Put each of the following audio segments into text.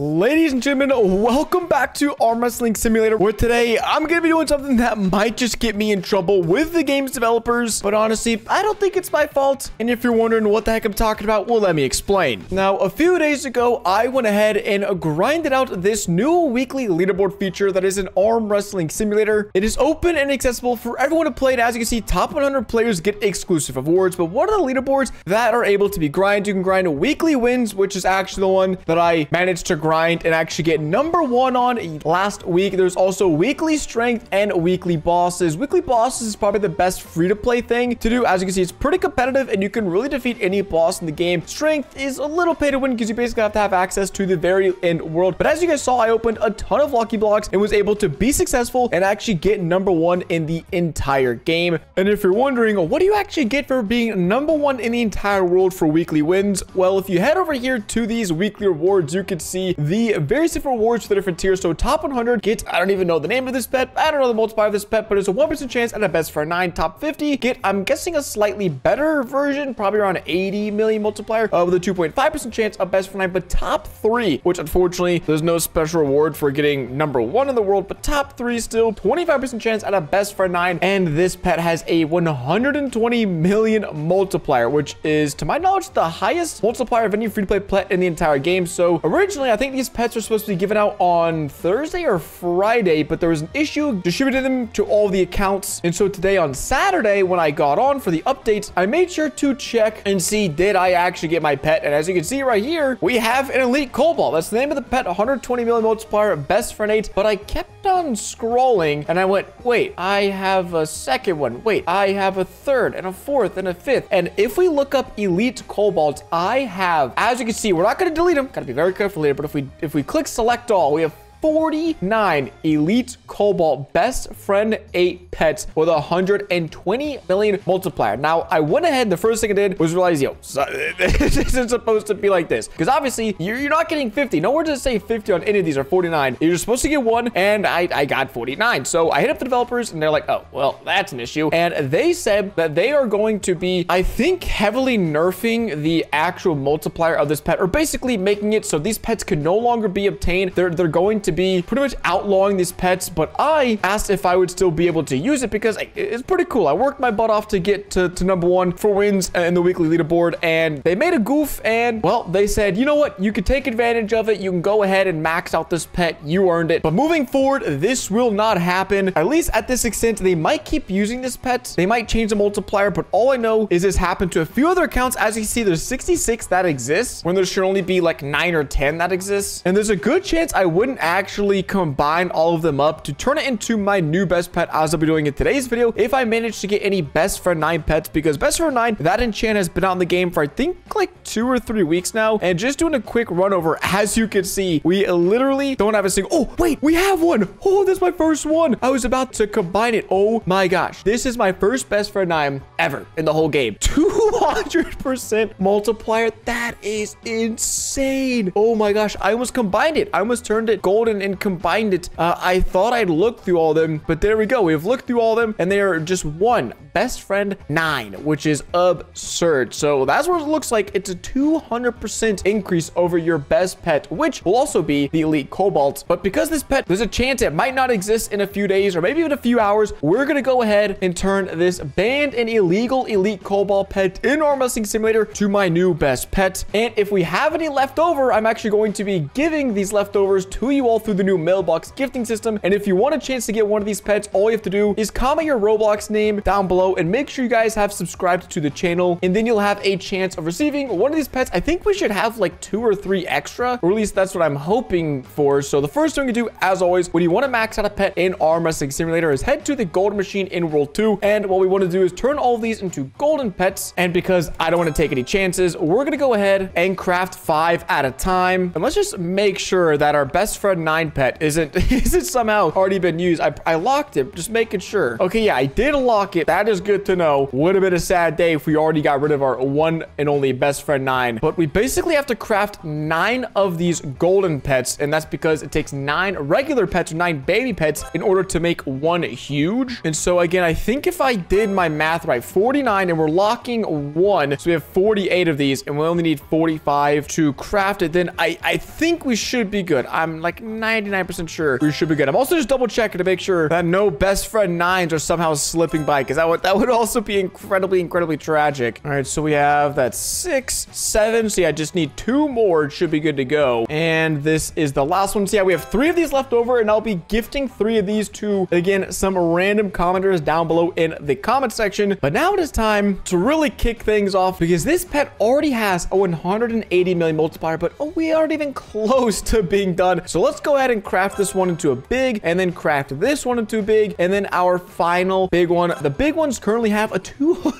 Ooh. Ladies and gentlemen, welcome back to Arm Wrestling Simulator, where today I'm going to be doing something that might just get me in trouble with the game's developers, but honestly, I don't think it's my fault. And if you're wondering what the heck I'm talking about, well, let me explain. Now, a few days ago, I went ahead and grinded out this new weekly leaderboard feature that is an Arm Wrestling Simulator. It is open and accessible for everyone to play it. As you can see, top 100 players get exclusive awards, but what are the leaderboards that are able to be grinded? You can grind weekly wins, which is actually the one that I managed to grind and actually get number one on last week. There's also weekly strength and weekly bosses. Weekly bosses is probably the best free-to-play thing to do. As you can see, it's pretty competitive and you can really defeat any boss in the game. Strength is a little pay to win because you basically have to have access to the very end world. But as you guys saw, I opened a ton of lucky blocks and was able to be successful and actually get number one in the entire game. And if you're wondering, what do you actually get for being number one in the entire world for weekly wins? Well, if you head over here to these weekly rewards, you can see the very different rewards for the different tiers. So top 100 gets, I don't even know the name of this pet. I don't know the multiplier of this pet, but it's a 1% chance at a best friend 9. Top 50 get, I'm guessing a slightly better version, probably around 80 million multiplier uh, with a 2.5% chance of best friend 9. But top 3, which unfortunately there's no special reward for getting number 1 in the world, but top 3 still 25% chance at a best friend 9. And this pet has a 120 million multiplier, which is, to my knowledge, the highest multiplier of any free-to-play pet in the entire game. So originally, I think these pets pets are supposed to be given out on Thursday or Friday, but there was an issue distributing them to all the accounts. And so today on Saturday, when I got on for the updates, I made sure to check and see, did I actually get my pet? And as you can see right here, we have an Elite Cobalt. That's the name of the pet, 120 million multiplier, best friend 8. But I kept on scrolling and I went, wait, I have a second one. Wait, I have a third and a fourth and a fifth. And if we look up Elite Cobalt, I have, as you can see, we're not going to delete them. Got to be very careful later. But if we, if we click select all, we have 49 Elite Cobalt Best Friend 8 pets with 120 million multiplier. Now, I went ahead, the first thing I did was realize, yo, this isn't supposed to be like this. Because obviously, you're, you're, not getting 50. Nowhere does it say 50 on any of these or 49. You're supposed to get one, and I, I got 49. So I hit up the developers, and they're like, oh, well, that's an issue. And they said that they are going to be, I think, heavily nerfing the actual multiplier of this pet, or basically making it so these pets can no longer be obtained. They're, they're going to be pretty much outlawing these pets, but I asked if I would still be able to use it because it's pretty cool. I worked my butt off to get to, to number one for wins in the weekly leaderboard, and they made a goof, and, well, they said, you know what? You can take advantage of it. You can go ahead and max out this pet. You earned it. But moving forward, this will not happen. At least at this extent, they might keep using this pet. They might change the multiplier, but all I know is this happened to a few other accounts. As you see, there's 66 that exists when there should only be like 9 or 10 that exists. And there's a good chance I wouldn't actually combine all of them up to turn it into my new best pet as I'll be doing in today's video. If I manage to get any best friend 9 pets because best friend 9 that enchant has been out in the game for I think like two or three weeks now. And just doing a quick run over as you can see we literally don't have a single oh wait we have one. Oh this is my first one. I was about to combine it. Oh my gosh. This is my first best friend 9 ever in the whole game. 200% multiplier. That is insane. Oh my gosh. I almost combined it. I almost turned it golden and combined it. Uh, I thought I'd look through all them, but there we go. We've looked through all them, and they are just one best friend nine, which is absurd. So that's what it looks like. It's a 200% increase over your best pet, which will also be the Elite Cobalt. But because this pet, there's a chance it might not exist in a few days or maybe even a few hours, we're going to go ahead and turn this banned and illegal Elite Cobalt pet in Arm Wrestling Simulator to my new best pet. And if we have any left over, I'm actually going to be giving these leftovers to you all through the new mailbox gifting system. And if you want a chance to get one of these pets, all you have to do is comment your Roblox name down below and make sure you guys have subscribed to the channel. And then you'll have a chance of receiving one of these pets. I think we should have like two or three extra, or at least that's what I'm hoping for. So the first thing you do, as always, when you want to max out a pet in Arm Wrestling Simulator is head to the golden machine in World 2. And what we want to do is turn all these into golden pets. And because I don't want to take any chances, we're going to go ahead and craft five at a time. And let's just make sure that our best friend 9 pet isn't, isn't somehow already been used. I, I locked it, just making sure. Okay, yeah, I did lock it. That is good to know. Would have been a sad day if we already got rid of our one and only best friend 9. But we basically have to craft 9 of these golden pets, and that's because it takes 9 regular pets or 9 baby pets in order to make one huge. And so again, I think if I did my math right, 49 and we're locking one, so we have 48 of these and we only need 45 to craft it, then I, I think we should be good. I'm like 99% sure we should be good. I'm also just double checking to make sure that no best friend nines are somehow slipping by because that would, that would also be incredibly, incredibly tragic. All right, so we have that six, seven. So yeah, I just need two more. It should be good to go. And this is the last one. So yeah, we have three of these left over and I'll be gifting three of these to, again, some random commenters down below in the comment section. But now it is time to really kick things off because this pet already has a 180 million multiplier, but oh, we aren't even close to being done. So let's go ahead and craft this one into a big and then craft this one into big. And then our final big one. The big ones currently have a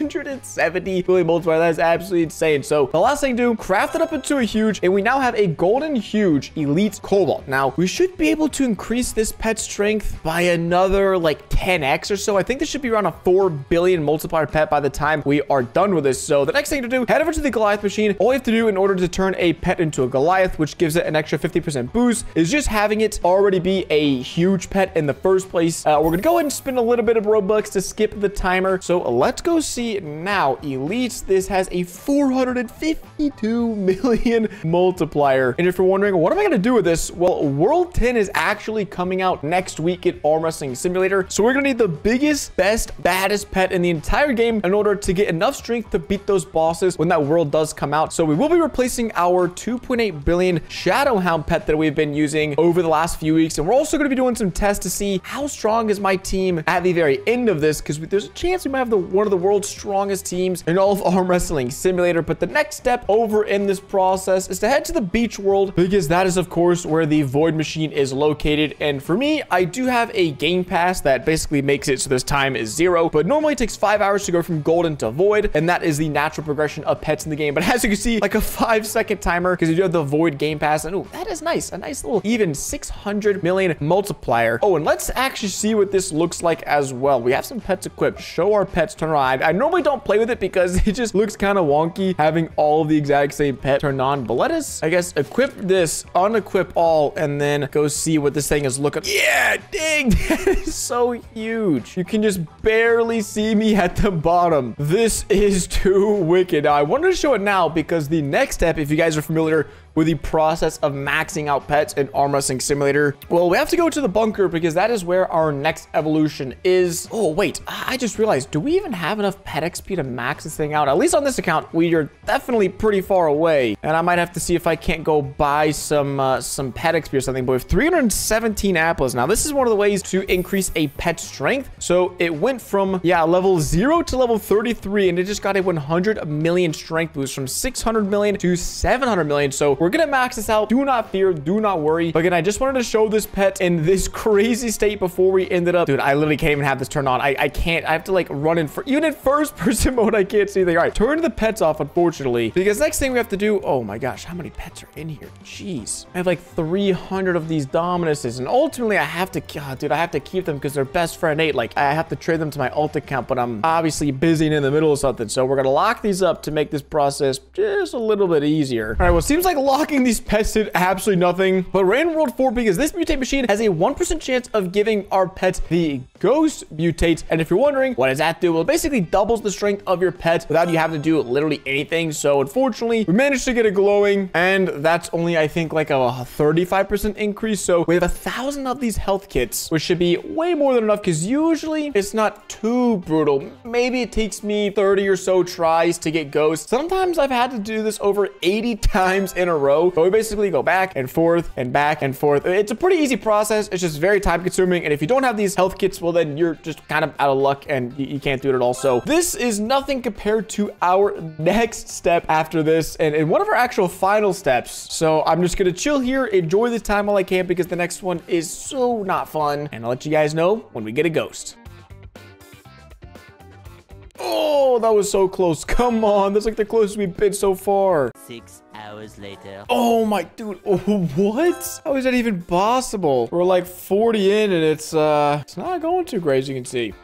270 million multiplier. That is absolutely insane. So the last thing to do, craft it up into a huge, and we now have a golden huge elite cobalt. Now we should be able to increase this pet strength by another like 10x or so. I think this should be around a 4 billion multiplier pet by the time we are done with this. So the next thing to do, head over to the Goliath machine. All you have to do in order to turn a pet into a Goliath, which gives it an extra 50% boost, is just having it already be a huge pet in the first place. Uh, we're to go ahead and spend a little bit of Robux to skip the timer. So let's go see now. Elites, this has a 452 million multiplier. And if you're wondering, what am I to do with this? Well, World 10 is actually coming out next week at Arm Wrestling Simulator. So we're to need the biggest, best, baddest pet in the entire game in order to get enough strength to beat those bosses when that world does come out. So we will be replacing our 2.8 billion Shadow Hound pet that we've been using over the last few weeks. And we're also going to be doing some tests to see how strong is my team at the very end of this because there's a chance we might have the one of the world's strongest teams in all of Arm Wrestling Simulator. But the next step over in this process is to head to the beach world because that is, of course, where the Void Machine is located. And for me, I do have a game pass that basically makes it so this time is zero. But normally it takes five hours to go from golden to void. And that is the natural progression of pets in the game. But as you can see, like a five second timer because you do have the void game pass. And oh, that is nice. A nice little even 600 million multiplier. Oh, and let's actually see what this looks like as well. We have some pets equipped. Show our pets turn on. I, normally don't play with it because it just looks kind of wonky having all of the exact same pet turned on. But let us, I guess, equip this, unequip all, and then go see what this thing is looking. Yeah, dang, that is so huge. You can just barely see me at the bottom. This is too wicked. I wanted to show it now because the next step, if you guys are familiar with the process of maxing out pets in Arm Wrestling Simulator? Well, we have to go to the bunker because that is where our next evolution is. Oh, wait, I just realized, do we even have enough pet XP to max this thing out? At least on this account, we are definitely pretty far away. And I might have to see if I can't go buy some uh, some pet XP or something. But we have 317 apples. Now, this is one of the ways to increase a pet strength. So it went from, yeah, level 0 to level 33, and it just got a 100 million strength boost from 600 million to 700 million. So we're gonna max this out. Do not fear. Do not worry. But again, I just wanted to show this pet in this crazy state before we ended up. Dude, I literally can't even have this turned on. I, I can't. I have to like run in for even in first person mode. I can't see anything. All right, turn the pets off, unfortunately. Because next thing we have to do. Oh my gosh, how many pets are in here? Jeez. I have like 300 of these Dominuses. And ultimately, I have to, God, ah, dude, I have to keep them because they're best friend eight. Like, I have to trade them to my alt account, but I'm obviously busy and in the middle of something. So we're to lock these up to make this process just a little bit easier. All right, well, it seems like locking these pets did absolutely nothing. But Random World 4, because this mutate machine has a 1% chance of giving our pets the ghost mutate. And if you're wondering, what does that do? Well, it basically doubles the strength of your pet without you having to do literally anything. So unfortunately, we managed to get it glowing. And that's only, I think, like a 35% increase. So we have a thousand of these health kits, which should be way more than enough because usually it's not too brutal. Maybe it takes me 30 or so tries to get ghosts. Sometimes I've had to do this over 80 times in a row. But we basically go back and forth and back and forth. It's a pretty easy process. It's just very time consuming. And if you don't have these health kits, well, then you're just kind of out of luck and you, you can't do it at all. So this is nothing compared to our next step after this and, and one of our actual final steps. So I'm just going to chill here, enjoy this time while I can because the next one is so not fun. And I'll let you guys know when we get a ghost. Oh, that was so close. Come on. That's like the closest we've been so far. Six hours later. Oh my dude, what? How is that even possible? We're like 40 in and it's uh it's not going too great as you can see.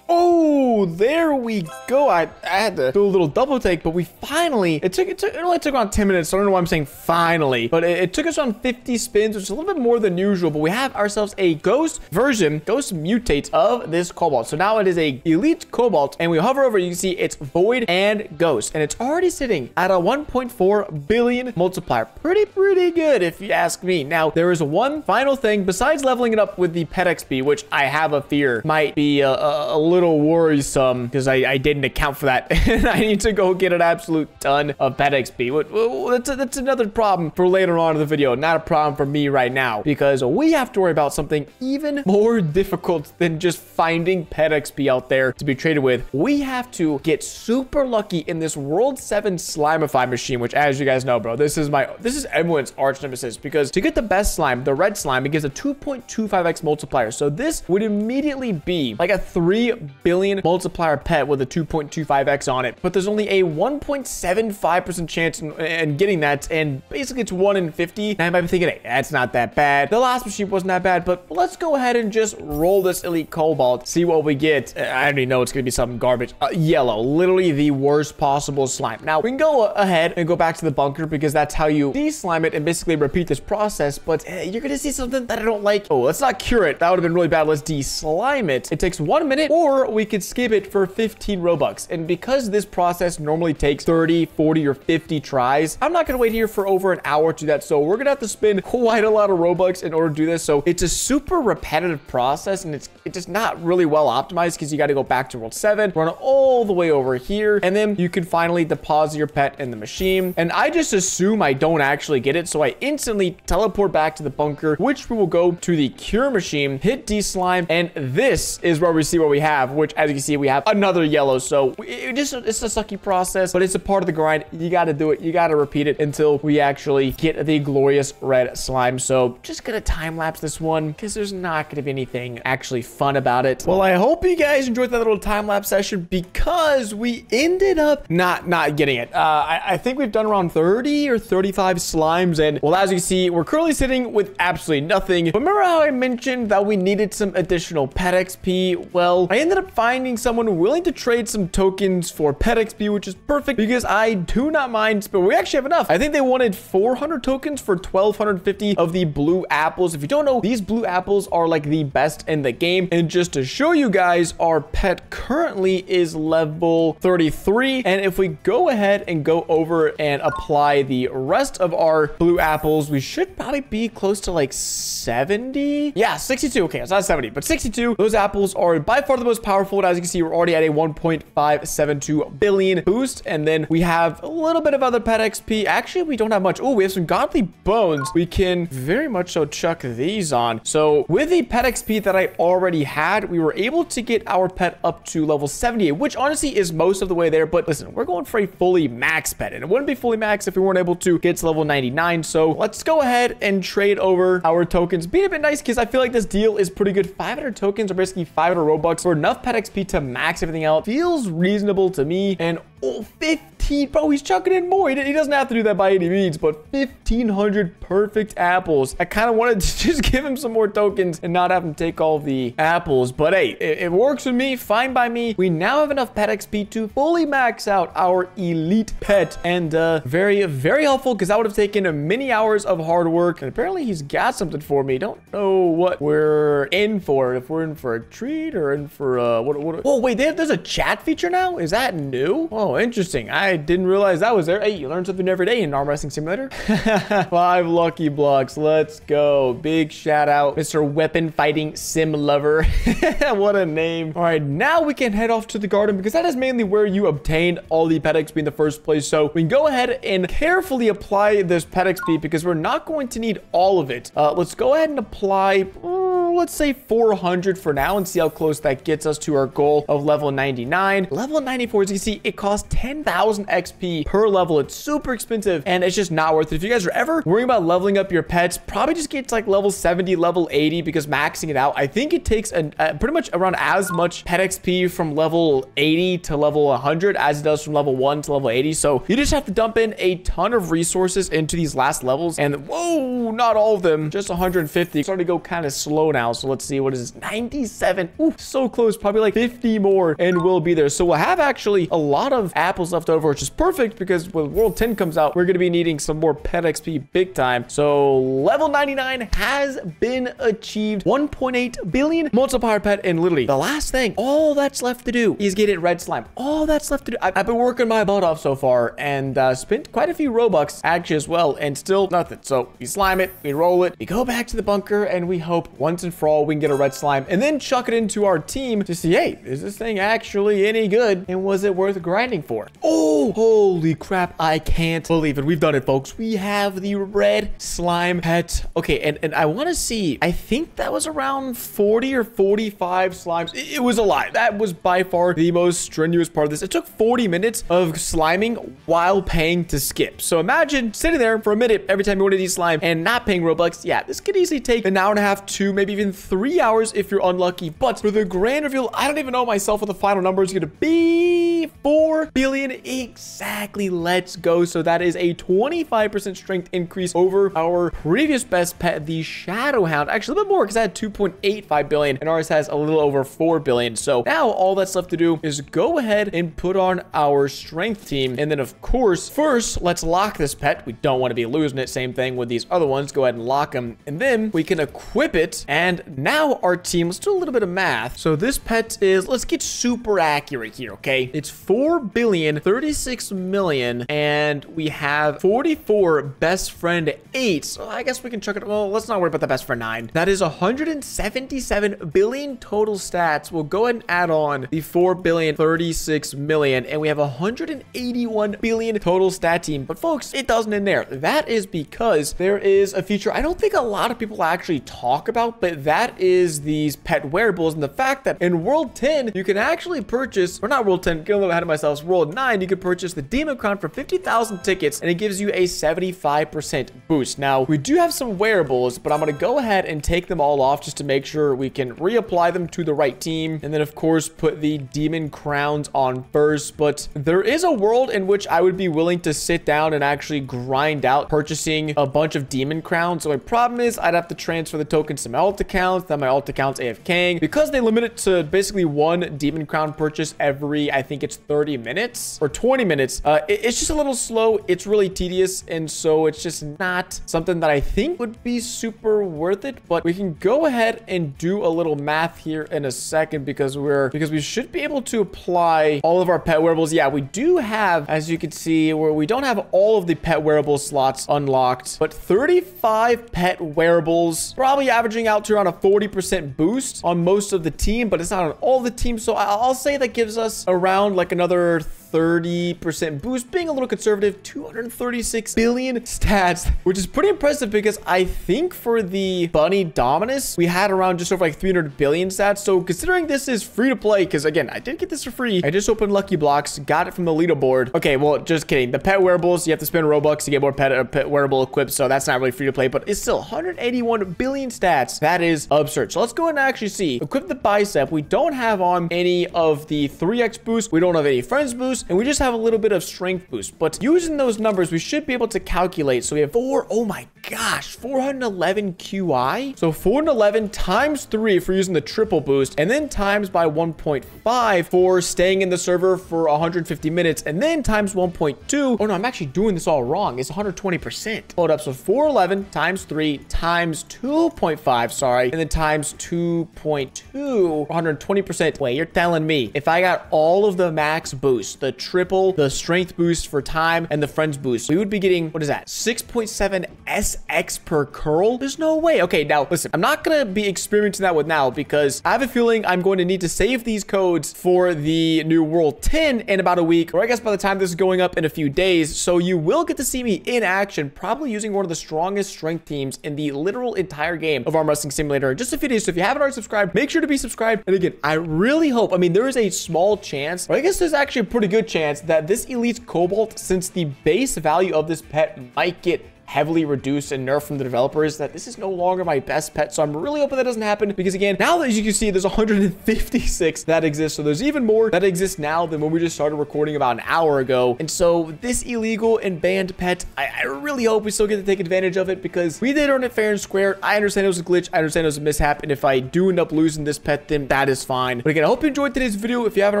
Oh, there we go. I, I had to do a little double take, but we finally, it took, it took, it only took around 10 minutes. So I don't know why I'm saying finally, but it, it took us around 50 spins, which is a little bit more than usual, but we have ourselves a ghost version, ghost mutate of this cobalt. So now it is a elite cobalt and we hover over, you can see it's void and ghost, and it's already sitting at a 1.4 billion multiplier. Pretty, pretty good if you ask me. Now, there is one final thing besides leveling it up with the pet XP, which I have a fear might be a, a, a little little worrisome because I, I didn't account for that. and I need to go get an absolute ton of pet XP. That's, a, that's another problem for later on in the video. Not a problem for me right now because we have to worry about something even more difficult than just finding pet XP out there to be traded with. We have to get super lucky in this World 7 Slimify machine, which as you guys know, bro, this is my, this is everyone's arch nemesis because to get the best slime, the red slime, it gives a 2.25x multiplier. So this would immediately be like a 3 billion multiplier pet with a 2.25x on it, but there's only a 1.75% chance in, in, getting that, and basically it's 1 in 50. And I might be thinking, hey, that's not that bad. The last machine wasn't that bad, but let's go ahead and just roll this Elite Cobalt, see what we get. I already know it's going to be some garbage. Uh, yellow, literally the worst possible slime. Now, we can go ahead and go back to the bunker because that's how you de-slime it and basically repeat this process, but uh, you're going to see something that I don't like. Oh, let's not cure it. That would have been really bad. Let's de-slime it. It takes one minute or we could skip it for 15 Robux. And because this process normally takes 30, 40, or 50 tries, I'm not gonna wait here for over an hour to that. So we're gonna have to spend quite a lot of Robux in order to do this. So it's a super repetitive process and it's, it's just not really well optimized because you gotta go back to World 7, run all the way over here, and then you can finally deposit your pet in the machine. And I just assume I don't actually get it. So I instantly teleport back to the bunker, which we will go to the cure machine, hit D-Slime, and this is where we see what we have have, which as you can see, we have another yellow. So it just it's a sucky process, but it's a part of the grind. You got to do it. You got to repeat it until we actually get the glorious red slime. So just gonna time lapse this one because there's not gonna be anything actually fun about it. Well, I hope you guys enjoyed that little time lapse session because we ended up not not getting it. Uh, I, I think we've done around 30 or 35 slimes, and well, as you see, we're currently sitting with absolutely nothing. But remember how I mentioned that we needed some additional pet XP? Well, I ended up finding someone willing to trade some tokens for pet XP, which is perfect because I do not mind, but we actually have enough. I think they wanted 400 tokens for 1,250 of the blue apples. If you don't know, these blue apples are like the best in the game. And just to show you guys, our pet currently is level 33. And if we go ahead and go over and apply the rest of our blue apples, we should probably be close to like 70. Yeah, 62. Okay, it's not 70, but 62. Those apples are by far the most powerful. As you can see, we're already at a 1.572 billion boost. And then we have a little bit of other pet XP. Actually, we don't have much. Oh, we have some godly bones. We can very much so chuck these on. So with the pet XP that I already had, we were able to get our pet up to level 78, which honestly is most of the way there. But listen, we're going for a fully max pet. And it wouldn't be fully max if we weren't able to get to level 99. So let's go ahead and trade over our tokens. Being a bit nice because I feel like this deal is pretty good. 500 tokens are basically 500 Robux for enough pet XP to max everything out. Feels reasonable to me, and oh 50 he, bro, he's chucking in more. He, he doesn't have to do that by any means, but 1,500 perfect apples. I kind of wanted to just give him some more tokens and not have him take all the apples. But hey, it, it works with me. Fine by me. We now have enough pet XP to fully max out our elite pet. And uh, very, very helpful because that would have taken many hours of hard work. And apparently he's got something for me. Don't know what we're in for. If we're in for a treat or in for uh, what, what? Oh, wait, there's a chat feature now? Is that new? Oh, interesting. I didn't realize that was there. Hey, you learn something every day in Arm Wrestling Simulator. Five lucky blocks. Let's go. Big shout out, Mr. Weapon Fighting Sim Lover. what a name. All right, now we can head off to the garden because that is mainly where you obtained all the pet XP in the first place. So we can go ahead and carefully apply this pet XP because we're not going to need all of it. Uh, let's go ahead and apply... Mm, let's say 400 for now and see how close that gets us to our goal of level 99. Level 94, as you see, it costs 10,000 XP per level. It's super expensive and it's just not worth it. If you guys are ever worrying about leveling up your pets, probably just get to like level 70, level 80 because maxing it out, I think it takes an, uh, pretty much around as much pet XP from level 80 to level 100 as it does from level 1 to level 80. So you just have to dump in a ton of resources into these last levels. And whoa, not all of them, just 150. Starting to go kind of slow now. So let's see, what is this? 97. Ooh, so close, probably like 50 more and we'll be there. So we'll have actually a lot of apples left over, which is perfect because when World 10 comes out, we're going to be needing some more pet XP big time. So level 99 has been achieved. 1.8 billion multiplier pet. And literally the last thing, all that's left to do is get it red slime. All that's left to do. I've, I've been working my butt off so far and uh, spent quite a few Robux actually as well and still nothing. So we slime it, we roll it, we go back to the bunker and we hope once and for all we can get a red slime and then chuck it into our team to see, hey, is this thing actually any good and was it worth grinding for? Oh, holy crap. I can't believe it. We've done it, folks. We have the red slime pet. Okay, and, and I want to see, I think that was around 40 or 45 slimes. It, it was a lot. That was by far the most strenuous part of this. It took 40 minutes of sliming while paying to skip. So imagine sitting there for a minute every time you want to eat slime and not paying Robux. Yeah, this could easily take an hour and a half, two, maybe even three hours if you're unlucky. But for the grand reveal, I don't even know myself what the final number is going to be. 4 billion exactly. Let's go. So that is a 25% strength increase over our previous best pet, the Shadow Hound. Actually, a little bit more because I had 2.85 billion and ours has a little over 4 billion. So now all that's left to do is go ahead and put on our strength team. And then, of course, first, let's lock this pet. We don't want to be losing it. Same thing with these other ones. Go ahead and lock them. And then we can equip it. And now our team, let's do a little bit of math. So this pet is, let's get super accurate here, okay? It's 4 billion, 36 million, and we have 44 best friend 8. So I guess we can chuck it. Well, let's not worry about the best friend 9. That is 177 billion total stats. We'll go ahead and add on the 4 billion, 36 million, and we have 181 billion total stat team. But folks, it doesn't end there. That is because there is a feature I don't think a lot of people actually talk about, but that is these pet wearables and the fact that in World 10, you can actually purchase, or not World 10, get a little ahead of myself, World 9, you can purchase the Demon Crown for 50,000 tickets and it gives you a 75% boost. Now, we do have some wearables, but I'm going to go ahead and take them all off just to make sure we can reapply them to the right team. And then, of course, put the Demon Crowns on first. But there is a world in which I would be willing to sit down and actually grind out purchasing a bunch of Demon Crowns. So my problem is I'd have to transfer the tokens to my alt accounts. Then my alt accounts AFKing. Because they limit it to basically one Demon Crown purchase every, I think it's 30 minutes or 20 minutes. Uh, it, it's just a little slow. It's really tedious. And so it's just not something that I think would be super worth it. But we can go ahead and do a little math here in a second because we're, because we should be able to apply all of our pet wearables. Yeah, we do have, as you can see, where we don't have all of the pet wearable slots unlocked, but 35 pet wearables, probably averaging out to around a 40% boost on most of the team, but it's not on all the teams. So I'll say that gives us around like another 30% boost, being a little conservative, 236 billion stats, which is pretty impressive because I think for the Bunny Dominus, we had around just over like 300 billion stats. So considering this is free to play, because again, I did get this for free. I just opened Lucky Blocks, got it from the leaderboard. Okay, well, just kidding. The pet wearables, you have to spend Robux to get more pet, uh, pet wearable equipped, so that's not really free to play, but it's still 181 billion stats. That is absurd. So let's go and actually see. Equip the bicep. We don't have on any of the 3x boost. We don't have any friends boost and we just have a little bit of strength boost. But using those numbers, we should be able to calculate. So we have four, oh my gosh, 411 QI. So 411 times three for using the triple boost, and then times by 1.5 for staying in the server for 150 minutes, and then times 1.2. Oh no, I'm actually doing this all wrong. It's 120%. Hold up, so 411 times three times 2.5, sorry, and then times 2.2, 120%. Wait, you're telling me if I got all of the max boost, the the triple, the strength boost for time, and the friends boost, we would be getting, what is that? 6.7 SX per curl? There's no way. Okay, now listen, I'm not gonna be experiencing that with now because I have a feeling I'm going to need to save these codes for the new World 10 in about a week, or I guess by the time this is going up in a few days. So you will get to see me in action, probably using one of the strongest strength teams in the literal entire game of Arm Wrestling Simulator in just a few days. So if you haven't already subscribed, make sure to be subscribed. And again, I really hope, I mean, there is a small chance, or I guess there's actually a pretty good chance that this Elite Cobalt, since the base value of this pet might get heavily reduced and nerfed from the developers that this is no longer my best pet. So I'm really hoping that doesn't happen because again, now that as you can see, there's 156 that exist. So there's even more that exist now than when we just started recording about an hour ago. And so this illegal and banned pet, I, I really hope we still get to take advantage of it because we did earn it fair and square. I understand it was a glitch. I understand it was a mishap. And if I do end up losing this pet, then that is fine. But again, I hope you enjoyed today's video. If you haven't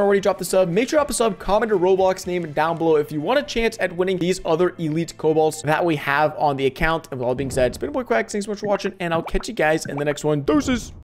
already dropped a sub, make sure to drop a sub, comment your Roblox name down below if you want a chance at winning these other elite cobalts that we have on the account. And with all being said, it's been a boy Quack. Thanks so much for watching, and I'll catch you guys in the next one. Doses!